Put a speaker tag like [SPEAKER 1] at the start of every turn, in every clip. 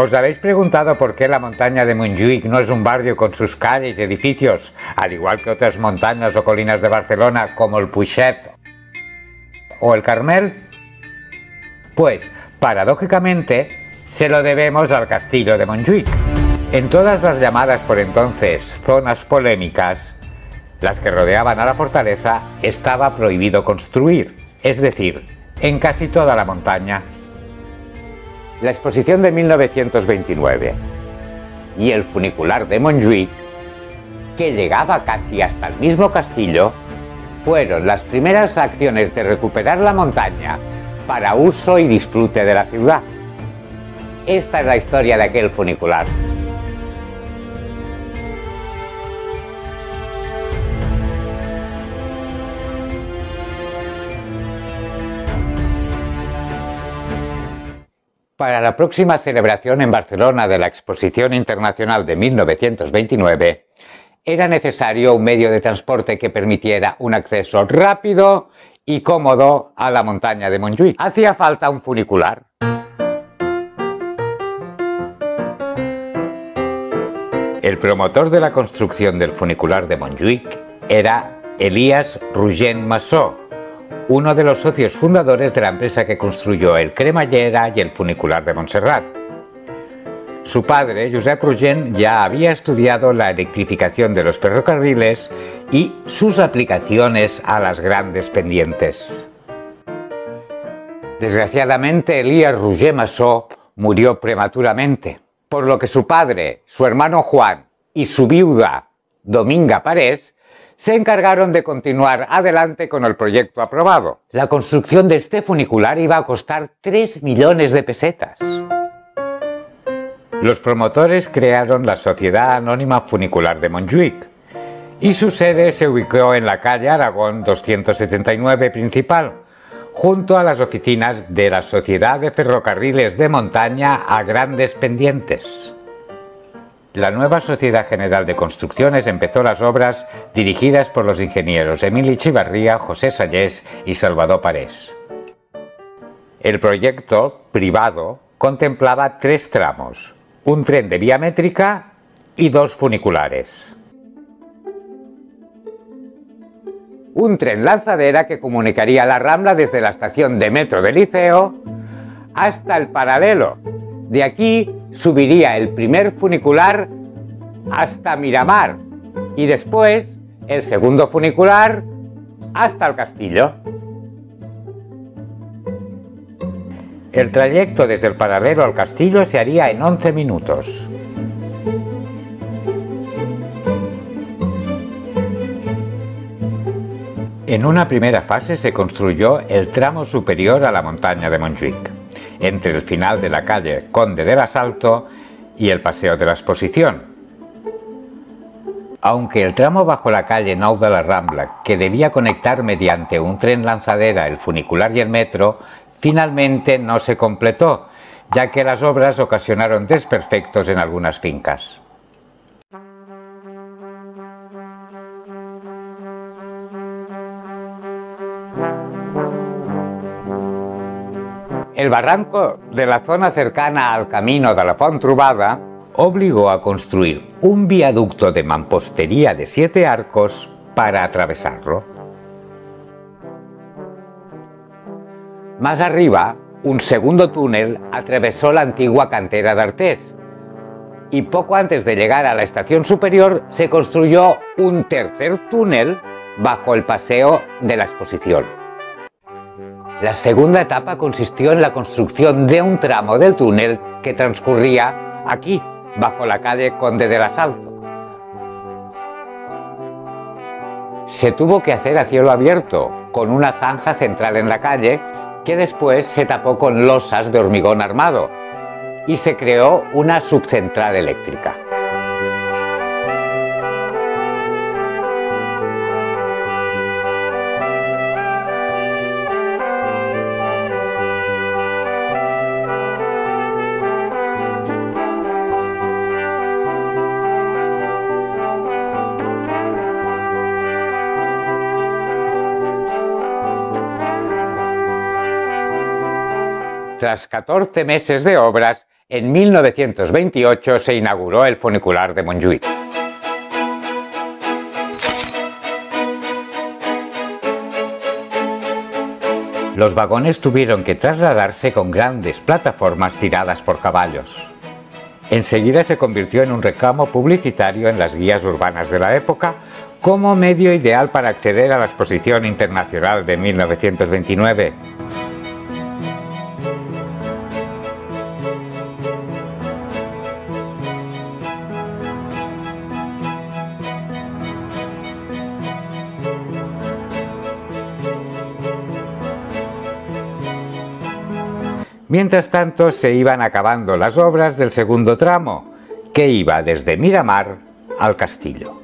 [SPEAKER 1] ¿Os habéis preguntado por qué la montaña de Montjuic no es un barrio con sus calles y edificios, al igual que otras montañas o colinas de Barcelona como el Puixet o el Carmel? Pues, paradójicamente, se lo debemos al castillo de Montjuic. En todas las llamadas por entonces zonas polémicas, las que rodeaban a la fortaleza, estaba prohibido construir, es decir, en casi toda la montaña la exposición de 1929 y el funicular de Montjuic, que llegaba casi hasta el mismo castillo, fueron las primeras acciones de recuperar la montaña para uso y disfrute de la ciudad. Esta es la historia de aquel funicular. Para la próxima celebración en Barcelona de la Exposición Internacional de 1929, era necesario un medio de transporte que permitiera un acceso rápido y cómodo a la montaña de Montjuic. Hacía falta un funicular. El promotor de la construcción del funicular de Montjuic era Elías Rugent Massó, uno de los socios fundadores de la empresa que construyó el cremallera y el funicular de Montserrat. Su padre, Josep Rugent, ya había estudiado la electrificación de los ferrocarriles y sus aplicaciones a las grandes pendientes. Desgraciadamente, Elías Rouget Massó murió prematuramente, por lo que su padre, su hermano Juan y su viuda, Dominga Parés, se encargaron de continuar adelante con el proyecto aprobado. La construcción de este funicular iba a costar 3 millones de pesetas. Los promotores crearon la Sociedad Anónima Funicular de Montjuic y su sede se ubicó en la calle Aragón 279 principal, junto a las oficinas de la Sociedad de Ferrocarriles de Montaña a Grandes Pendientes. La nueva Sociedad General de Construcciones empezó las obras dirigidas por los ingenieros Emili Chivarría, José Sallés y Salvador Parés. El proyecto, privado, contemplaba tres tramos, un tren de vía métrica y dos funiculares. Un tren lanzadera que comunicaría la Rambla desde la estación de metro del Liceo hasta el paralelo. De aquí subiría el primer funicular hasta Miramar y después el segundo funicular hasta el castillo. El trayecto desde el paralelo al castillo se haría en 11 minutos. En una primera fase se construyó el tramo superior a la montaña de Montjuic entre el final de la calle Conde del Asalto y el Paseo de la Exposición. Aunque el tramo bajo la calle Nou de la Rambla, que debía conectar mediante un tren lanzadera el funicular y el metro, finalmente no se completó, ya que las obras ocasionaron desperfectos en algunas fincas. El barranco de la zona cercana al camino de la Font Trubada obligó a construir un viaducto de mampostería de siete arcos para atravesarlo. Más arriba, un segundo túnel atravesó la antigua cantera de Artés y poco antes de llegar a la estación superior se construyó un tercer túnel bajo el paseo de la exposición. La segunda etapa consistió en la construcción de un tramo del túnel que transcurría aquí, bajo la calle Conde del Asalto. Se tuvo que hacer a cielo abierto, con una zanja central en la calle, que después se tapó con losas de hormigón armado, y se creó una subcentral eléctrica. Tras 14 meses de obras, en 1928 se inauguró el funicular de Montjuic. Los vagones tuvieron que trasladarse con grandes plataformas tiradas por caballos. Enseguida se convirtió en un reclamo publicitario en las guías urbanas de la época como medio ideal para acceder a la Exposición Internacional de 1929. Mientras tanto se iban acabando las obras del segundo tramo, que iba desde Miramar al castillo.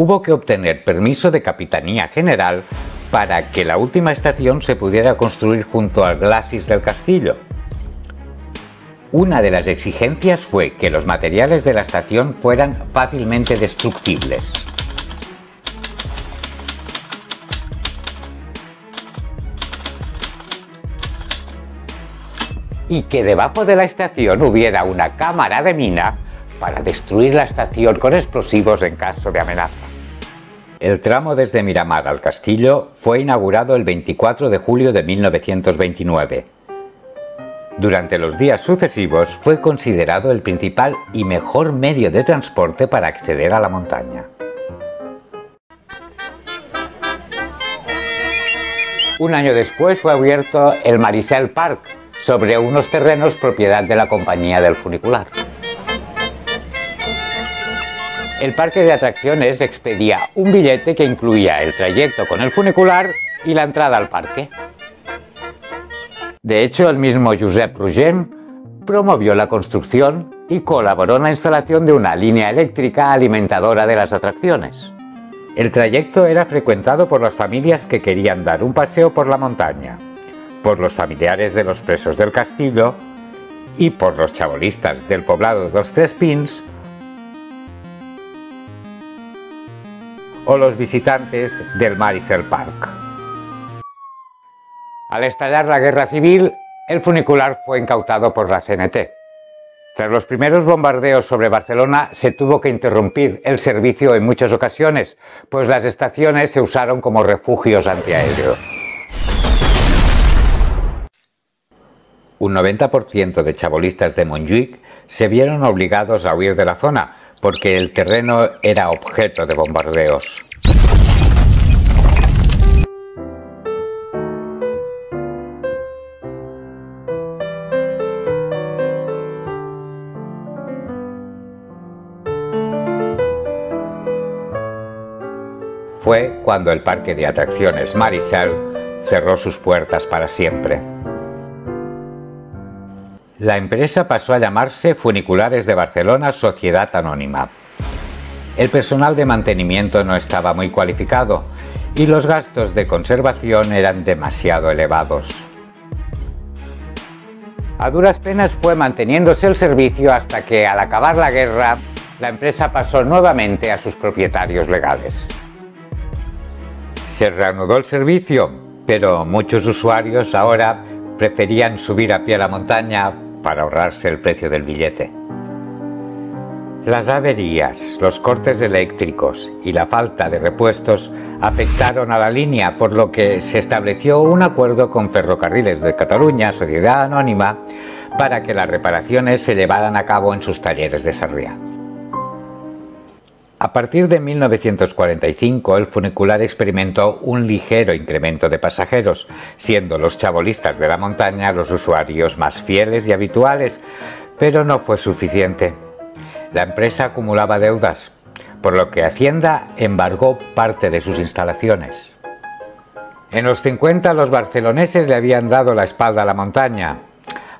[SPEAKER 1] Hubo que obtener permiso de Capitanía General para que la última estación se pudiera construir junto al glacis del castillo. Una de las exigencias fue que los materiales de la estación fueran fácilmente destructibles. Y que debajo de la estación hubiera una cámara de mina para destruir la estación con explosivos en caso de amenaza. El tramo desde Miramar al castillo fue inaugurado el 24 de julio de 1929. Durante los días sucesivos fue considerado el principal y mejor medio de transporte para acceder a la montaña. Un año después fue abierto el Marisel Park, sobre unos terrenos propiedad de la compañía del funicular. El parque de atracciones expedía un billete que incluía el trayecto con el funicular y la entrada al parque. De hecho, el mismo Josep Rugem promovió la construcción y colaboró en la instalación de una línea eléctrica alimentadora de las atracciones. El trayecto era frecuentado por las familias que querían dar un paseo por la montaña, por los familiares de los presos del castillo y por los chabolistas del poblado de los Tres Pins o los visitantes del Marisel Park. Al estallar la guerra civil, el funicular fue incautado por la CNT. Tras los primeros bombardeos sobre Barcelona se tuvo que interrumpir el servicio en muchas ocasiones, pues las estaciones se usaron como refugios antiaéreos. Un 90% de chabolistas de Montjuic se vieron obligados a huir de la zona, porque el terreno era objeto de bombardeos. Fue cuando el parque de atracciones Marisel cerró sus puertas para siempre. La empresa pasó a llamarse Funiculares de Barcelona Sociedad Anónima. El personal de mantenimiento no estaba muy cualificado y los gastos de conservación eran demasiado elevados. A duras penas fue manteniéndose el servicio hasta que, al acabar la guerra, la empresa pasó nuevamente a sus propietarios legales. Se reanudó el servicio, pero muchos usuarios ahora preferían subir a pie a la montaña para ahorrarse el precio del billete. Las averías, los cortes eléctricos y la falta de repuestos afectaron a la línea, por lo que se estableció un acuerdo con Ferrocarriles de Cataluña, Sociedad Anónima, para que las reparaciones se llevaran a cabo en sus talleres de Sarriá. A partir de 1945, el funicular experimentó un ligero incremento de pasajeros, siendo los chabolistas de la montaña los usuarios más fieles y habituales, pero no fue suficiente. La empresa acumulaba deudas, por lo que Hacienda embargó parte de sus instalaciones. En los 50 los barceloneses le habían dado la espalda a la montaña,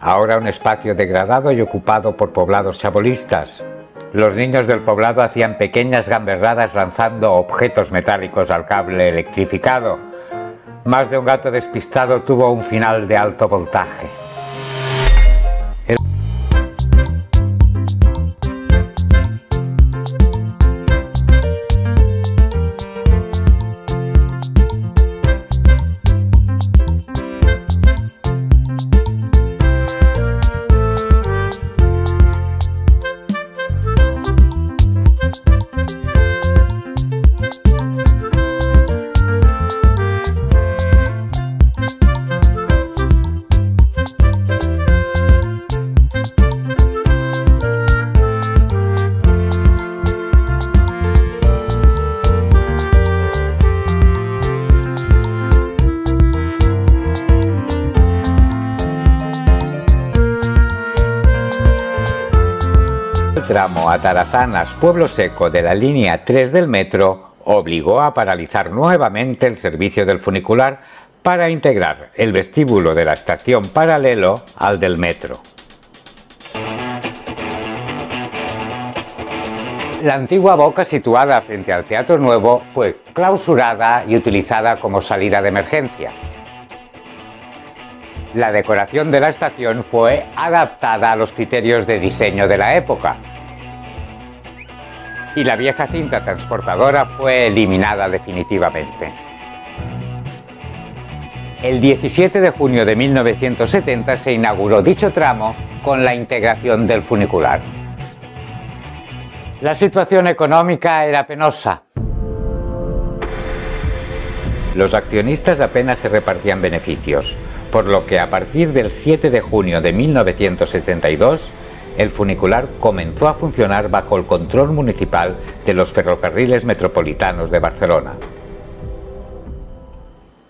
[SPEAKER 1] ahora un espacio degradado y ocupado por poblados chabolistas. Los niños del poblado hacían pequeñas gamberradas lanzando objetos metálicos al cable electrificado. Más de un gato despistado tuvo un final de alto voltaje. Tramo a Tarazanas, Pueblo Seco de la línea 3 del metro obligó a paralizar nuevamente el servicio del funicular para integrar el vestíbulo de la estación paralelo al del metro. La antigua boca situada frente al Teatro Nuevo fue clausurada y utilizada como salida de emergencia. La decoración de la estación fue adaptada a los criterios de diseño de la época, y la vieja cinta transportadora fue eliminada definitivamente. El 17 de junio de 1970 se inauguró dicho tramo con la integración del funicular. La situación económica era penosa. Los accionistas apenas se repartían beneficios, por lo que a partir del 7 de junio de 1972 el funicular comenzó a funcionar bajo el control municipal de los ferrocarriles metropolitanos de Barcelona.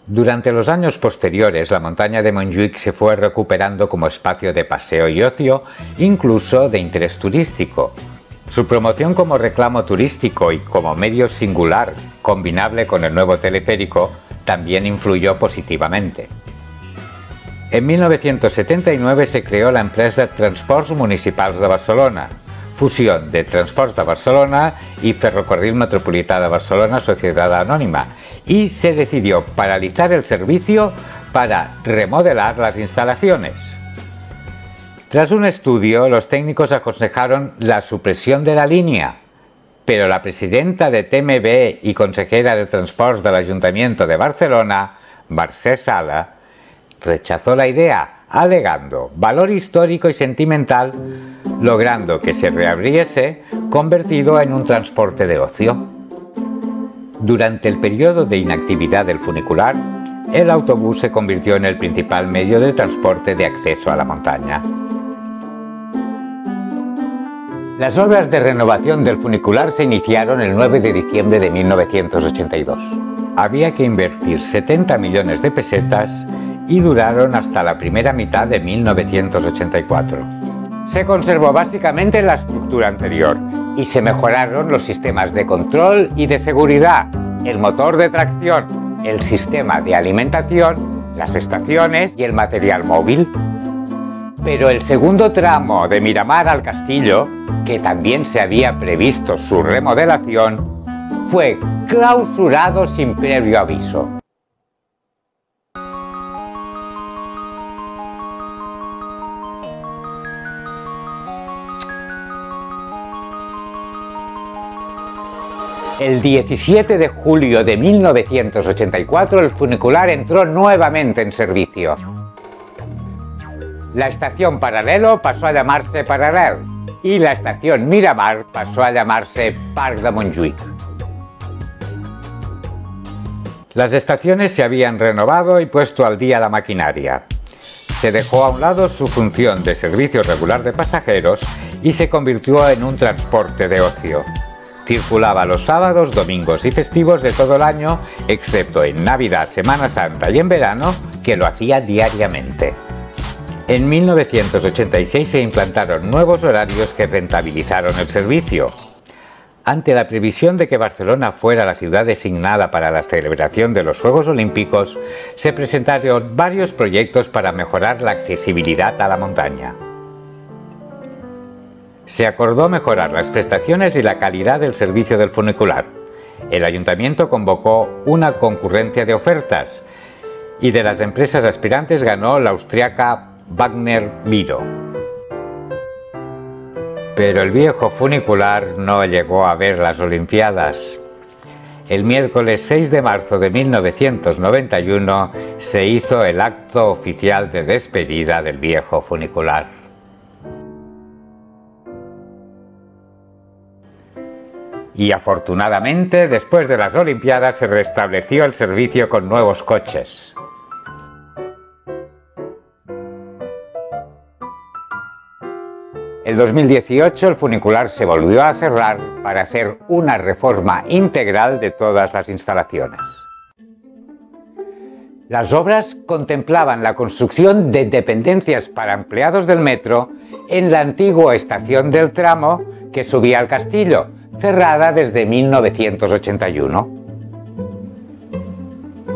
[SPEAKER 1] Durante los años posteriores, la montaña de Montjuic se fue recuperando como espacio de paseo y ocio, incluso de interés turístico. Su promoción como reclamo turístico y como medio singular, combinable con el nuevo teleférico, también influyó positivamente. En 1979 se creó la empresa Transports Municipals de Barcelona, fusión de Transports de Barcelona y Ferrocarril Metropolità de Barcelona Sociedad Anónima, y se decidió paralizar el servicio para remodelar las instalaciones. Tras un estudio, los técnicos aconsejaron la supresión de la línea, pero la presidenta de TMB y consejera de Transports del Ayuntamiento de Barcelona, Mercè Sala, rechazó la idea, alegando valor histórico y sentimental, logrando que se reabriese, convertido en un transporte de ocio. Durante el periodo de inactividad del funicular, el autobús se convirtió en el principal medio de transporte de acceso a la montaña. Las obras de renovación del funicular se iniciaron el 9 de diciembre de 1982. Había que invertir 70 millones de pesetas y duraron hasta la primera mitad de 1984. Se conservó básicamente la estructura anterior y se mejoraron los sistemas de control y de seguridad, el motor de tracción, el sistema de alimentación, las estaciones y el material móvil. Pero el segundo tramo de Miramar al Castillo, que también se había previsto su remodelación, fue clausurado sin previo aviso. El 17 de julio de 1984 el funicular entró nuevamente en servicio. La estación Paralelo pasó a llamarse Paralel y la estación Miramar pasó a llamarse Parc de Montjuic. Las estaciones se habían renovado y puesto al día la maquinaria. Se dejó a un lado su función de servicio regular de pasajeros y se convirtió en un transporte de ocio. Circulaba los sábados, domingos y festivos de todo el año, excepto en Navidad, Semana Santa y en verano, que lo hacía diariamente. En 1986 se implantaron nuevos horarios que rentabilizaron el servicio. Ante la previsión de que Barcelona fuera la ciudad designada para la celebración de los Juegos Olímpicos, se presentaron varios proyectos para mejorar la accesibilidad a la montaña. Se acordó mejorar las prestaciones y la calidad del servicio del funicular. El ayuntamiento convocó una concurrencia de ofertas y de las empresas aspirantes ganó la austriaca Wagner Miro pero el viejo funicular no llegó a ver las Olimpiadas. El miércoles 6 de marzo de 1991 se hizo el acto oficial de despedida del viejo funicular. Y afortunadamente, después de las Olimpiadas se restableció el servicio con nuevos coches. El 2018 el funicular se volvió a cerrar para hacer una reforma integral de todas las instalaciones. Las obras contemplaban la construcción de dependencias para empleados del metro en la antigua estación del tramo que subía al castillo, cerrada desde 1981.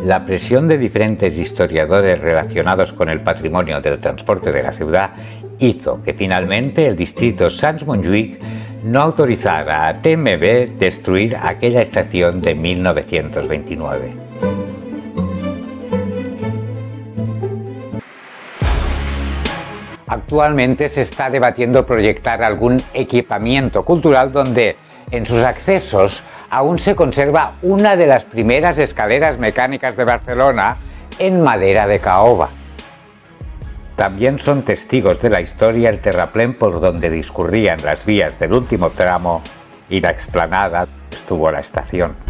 [SPEAKER 1] La presión de diferentes historiadores relacionados con el patrimonio del transporte de la ciudad hizo que finalmente el distrito Sans-Montjuic no autorizara a TMB destruir aquella estación de 1929. Actualmente se está debatiendo proyectar algún equipamiento cultural donde en sus accesos aún se conserva una de las primeras escaleras mecánicas de Barcelona en madera de caoba. También son testigos de la historia el terraplén por donde discurrían las vías del último tramo y la explanada estuvo la estación.